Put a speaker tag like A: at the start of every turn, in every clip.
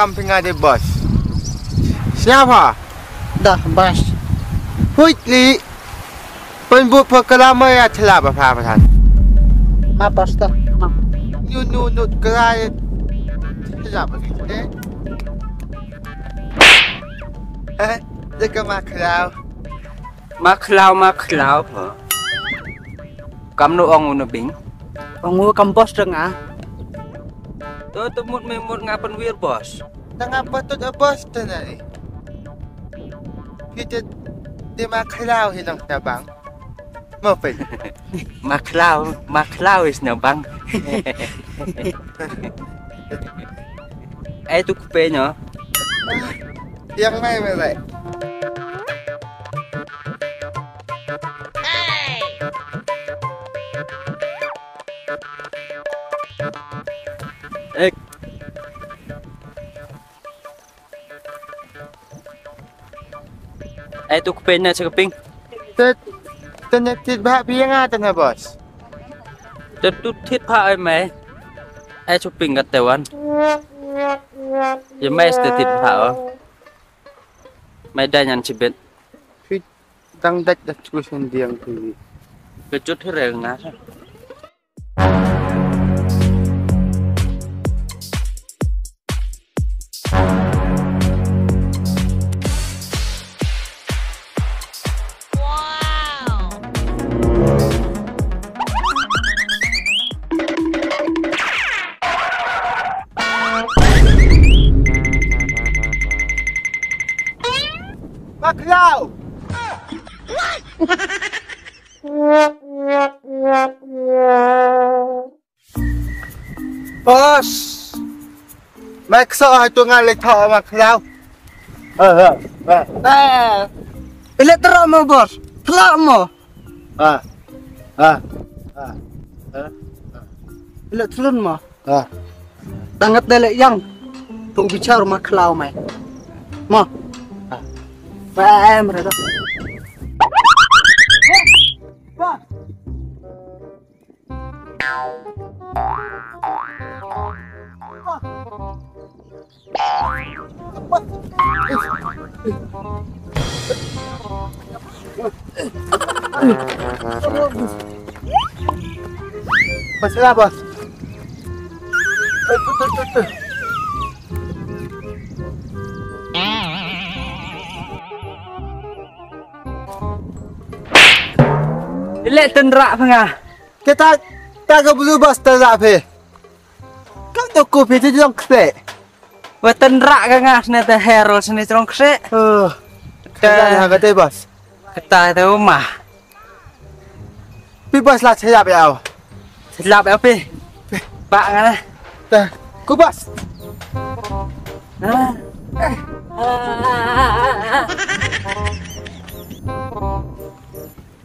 A: camping ada bus. Siapa?
B: đã, bus.
A: Hui li. Pembuk perkelama ya telah apa apa
B: Ma bus dah.
A: Nu nu nu kerai. Siapa ni? Eh, dekat maklau.
C: Maklau maklau apa? Kamu orang mana bing?
B: Ông ngô mua
C: compost rừng à? Tôi tôi muốn mày một ngà phân viên boss. nangabatod
A: o ah, Boston na eh. Hidit, di maklaw hilang tabang.
C: Mopin. maklaw, maklaw is nabang. Ay, tukpe eh, no? Yang eh, may may,
A: malay. mai.
C: អេទុកពេញណាឆកពីង
A: Tu tu nak tiba biang ah tu bos.
C: ទៅទុធៀតផាអីម៉ែអេជុពីងកតេវ៉ាន់យម៉ែស្ទធៀតផាអម៉ែដាញ៉ានជីបិត
A: Tang dak dak terus diang tu.
C: គឺជុត
A: Mak so hai tu ngai lek tho maklau. Eh eh eh.
B: Eh. Elektro mo bos. Kelak mo.
A: Ah. Ah.
B: Elektron mo.
A: Ah.
B: Tangat delek yang. Tung bicara ma kelau mai. Mo. Ah. Em rồi đó.
A: Masalah Bos lah bos. Tuh, tuh, tuh, tuh.
C: Lek tenrak pengah.
A: Kita tak perlu bos tenrak pe. Kau tu kopi tu
C: jangan kepek. và tân rạ cái ngas này ta hero sini trong kse. Ừ.
A: Ờ, này hàng cái tay
C: bas. Ta ta mà.
A: Pi bớt là sẽ
C: làm béo. sẽ làm béo pi. Bạn này. Ta.
A: Cú bớt, À.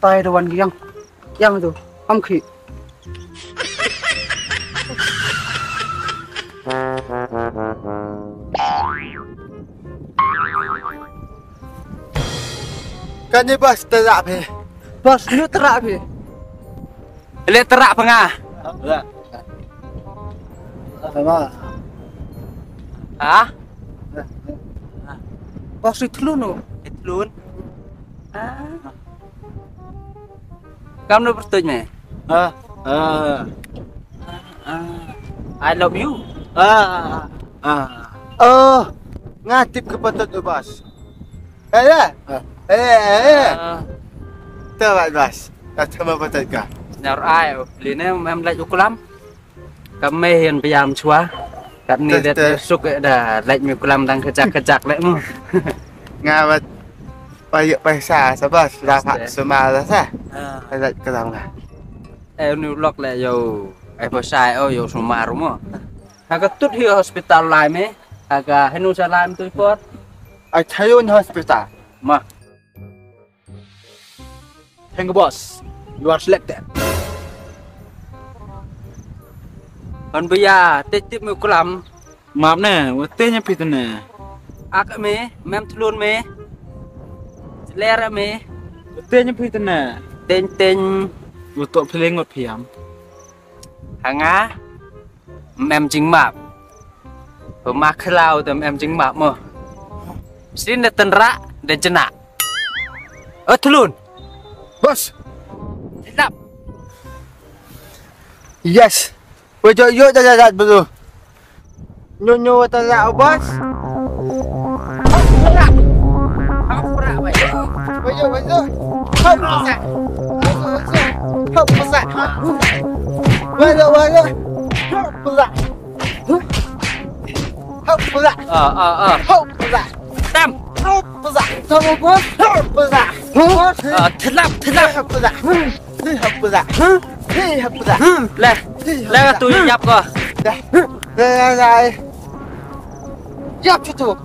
B: tay đồ ăn cái răng răng rồi không
A: khí Kanye bos terak be.
B: Bos lu terak
C: be. ini terak pengah.
A: Enggak.
C: ah,
B: Bos itu lu no.
C: Itu lu. Ah. Kamu bertanya, bertuj me?
A: Ah. Ah.
C: I love you.
A: Ah. Ah. Oh, ngatip ke tu bos. Hele.
C: Ee. Tamam bas. Tamam patatka. Nào ai liền em em lại dục lắm. Cầm mê hiền bây giờ chúa. Cắt ni đất súc đã lệnh mình làm đang khachak khachak lại mu. Nga vật bây giờ bây xa sao bas là phạt sơ mà ra sa. Hay dạy cái làm
A: ngà. Em nêu lọc lại dầu. Em bây xa ơi
C: dầu sơ mà đúng không? Hãy subscribe cho kênh Ghiền Mì Gõ Để không bỏ lỡ những video hấp dẫn Italian hospital. Ma.
B: Thank you, boss. You are selected.
C: អនបយ៉ាតិចតិចមួយក្លាំ
D: ម៉ាប់ណែវទេញពីតណែ
C: អាក់មេម៉ែមធ្លួនមេស្លែរមេ
D: វទេញពី
C: តណែតេញ
D: តេញវត
C: ភ្លេងងត់ប្រាំហាងាម៉ែមជីងម៉ាប់ព្រោះម៉ាស់ខ្លោតែម៉ែ
A: ម
C: ជី
A: ងម៉ាប់មក Sini tendera dan jenak. Oh eh,
C: telun Bos. Sedap.
A: Yes. Wajah yuk dah dah betul. Nyonya tendera bos. Wajah wajah. Hop. Hop
C: wajok Hop. Hop
A: Hop masak
C: tam
A: Hop besar. Sama
C: ờ thật lắm thật lắm
A: Hop besar. Hop besar. Hop besar.
C: lên lên tôi nhập rồi
A: Đây. Đây đây đây. Yap cho tu.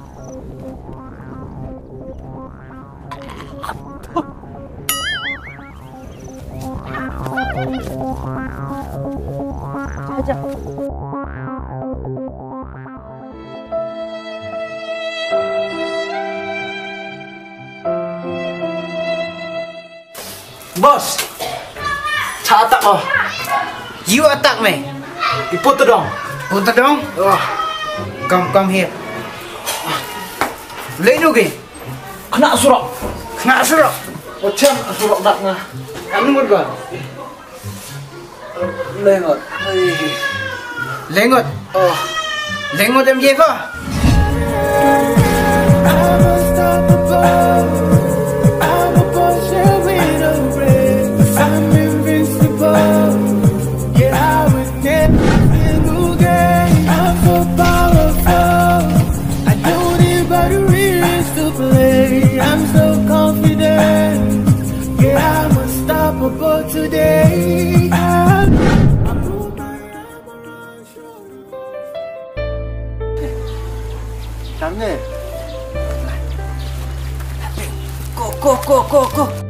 D: Bos. Cha tak oh.
E: You attack me.
D: Ipot tu dong.
E: Punta dong.
D: Oh.
E: Come, come here. Lấy nu kì.
D: Kena surak.
E: Ngã sơ rồi.
D: Macam surak dak ngah. Lên rồi. Ai.
E: Lấy ngọt.
D: Oh.
E: Lấy ngọt em dễ không?
D: 咱呢，
F: 来，过过过过
D: 过。过过过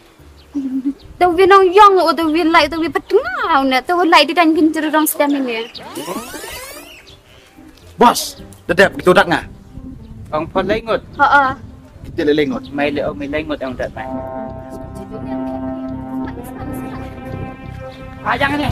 F: Tu vi nong yong o tu vi lai tu vi petengah ne. Tu lai di dan kincer dong sedang ini.
D: Bos. Dedap itu dak ngah.
C: ông phân lấy ngột
F: Ha ah.
D: Kita le lengot.
C: mày liệu ông mình lấy ngột ông đợt này à jangan nih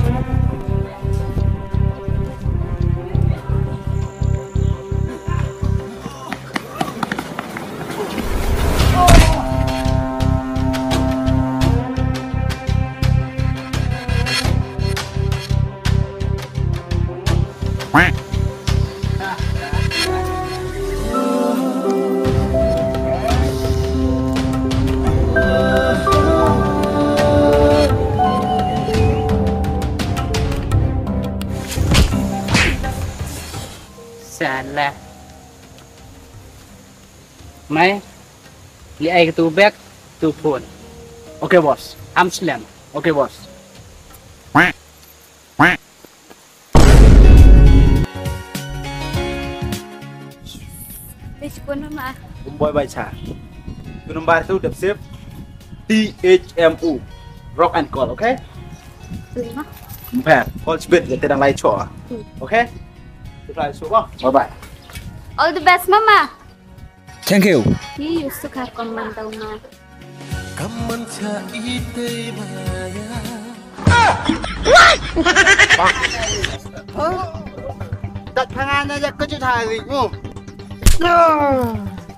C: Salah. Mai, li ay tu bag tu phone.
D: Okay, bos.
C: Amslam.
D: Okay, bos.
F: Boleh sipon mama.
D: Boy baca. Tu nombor tu dap save. T H M U. Rock and call, okay?
F: Tu mah.
D: Empat. Call speed kita đang lai cho. Okay? Kita lai so bang. Bye bye.
F: All the best mama.
D: Thank you.
F: Hi, suka komen tahu mah.
A: Đặt thằng An ra có chút hài gì không?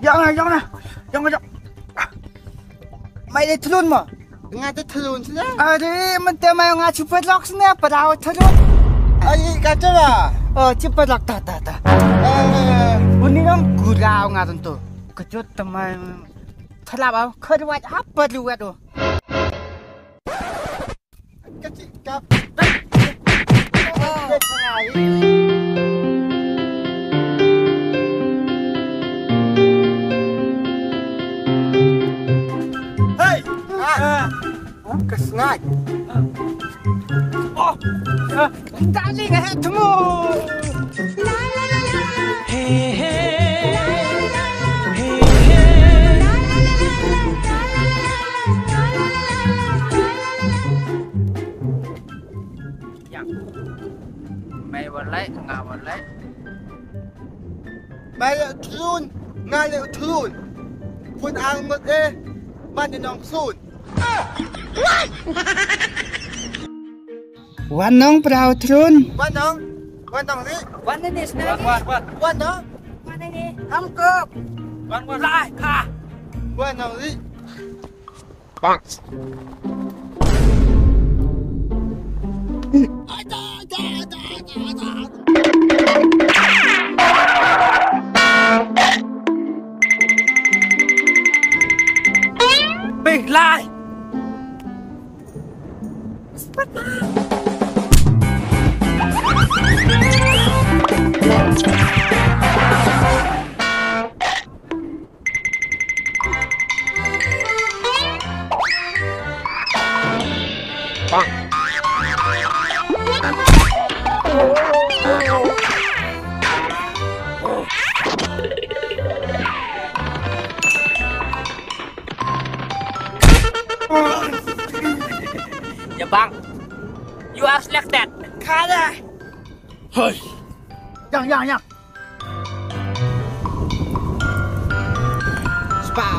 B: Yang này, yang này, yang này. Mày đi thun mà.
A: Ngay tới thường thế
B: À thì mình tìm mày ngã chụp phết lóc nè, bắt đầu thun.
A: Ai cả chứ à?
B: Oh, cepat lah ta ta ta. Eh, ini kan gurau ngaton tu. Kejut teman. Kelap au, kerwat apa luat tu?
A: Kecil kap. Hei! Ah. darling
B: hat mo la
C: la la la hey hey la
A: la la hey hey la la la la yang mai walai nga walai mai trun nga le trun kun ang mo eh ban ni nong sun
B: Wanong prau trun.
A: Bạn nòng gì?
B: Wan ini
C: quan quan quan.
A: Bạn nòng,
B: Ham kep.
C: quan quan. Lại à
A: bạn nòng gì?
C: bị lại. Ya You are selected. Color. Kada
B: Yang yang yang. Spa.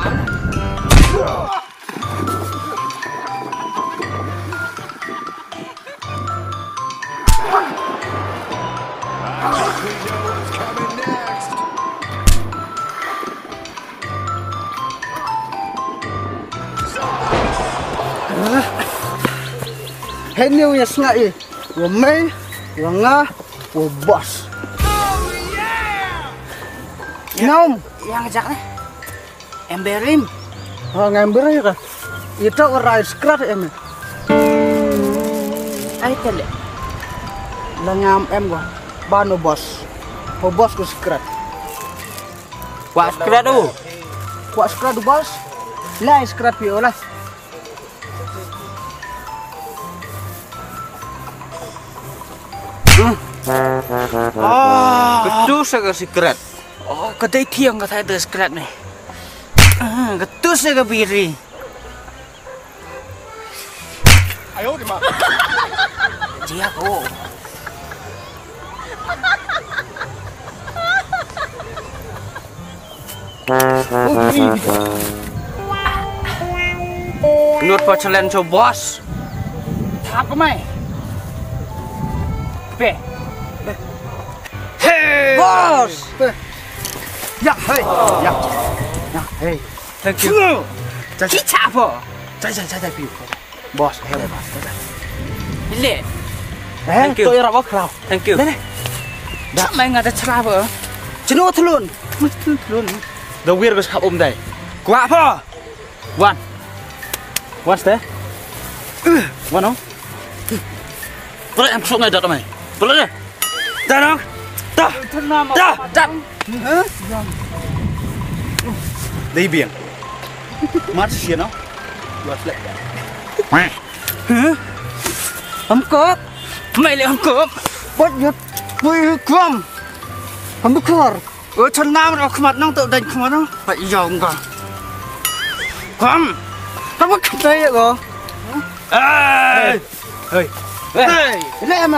B: Hết nhiều nhà ngại, của mấy, của nga, oh bos. Oh, yeah. Nom.
E: Iya, yang yang nih. Emberin.
B: Oh, ah, ngember ya kan. Itu rice craft em.
E: Ayo tele.
B: Lengam em gua. Bano bos. Oh bos ku scrap
C: Wah skrat tu.
B: Wah skrat tu bos. Lah skrat piola.
C: Katusha ka secret.
E: Oh, kaday tiyang ka tayo secret me. Ah, Katusa ka biri.
A: Ayaw, di
E: ma.
C: Di ako. Nur pacalan so.
E: Apa mai? Be.
B: Boss. Ya, hey. Ya. Ya, hey.
C: thank you
E: Kita apa?
B: Chạy chạy chạy chạy pi. Boss, hey boss. Eh,
C: Thank you.
B: tôi ra bóc khlau.
C: thank you
E: Tak main ada celah apa?
B: Cenu thlun. Mesti thlun.
D: The weird was hap om day.
E: Gua apa?
D: One. What's that? One không? Boleh em xuống ngay đợt mày. Boleh deh.
E: Dah Ta. Ta. Ta.
D: Đi biển. Mắt xìa nó. Luật lệ.
B: Hả? Ông cướp.
E: Mày lại ông
B: cướp. Bắt giật. Mày cướp. Ông
E: cướp. អឺឆ្នាំណារបស់ខ្មាត់ហ្នឹ
B: ងទៅដេញ
E: ខ្មាត់
B: ហ្នឹង
E: បាច់យកក៏ខំទៅ
B: មកខ្ទេ
F: ក៏អេហេហេនេះអម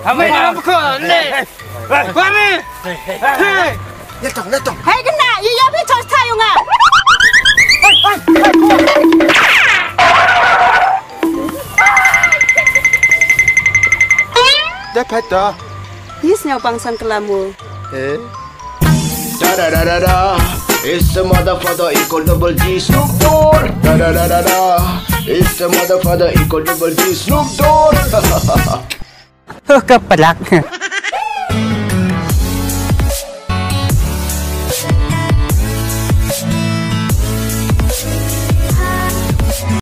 F: Kami.
A: Tong. Hei kena, ya tayo đó.
F: Yes nyaw pangsan kelamu.
A: Eh?
G: Da da da da da. It's the motherfucker equal double G Snoop Dogg. Da da da da da. It's the father, equal double D, Snoop Dogg!
C: Hook up a lot.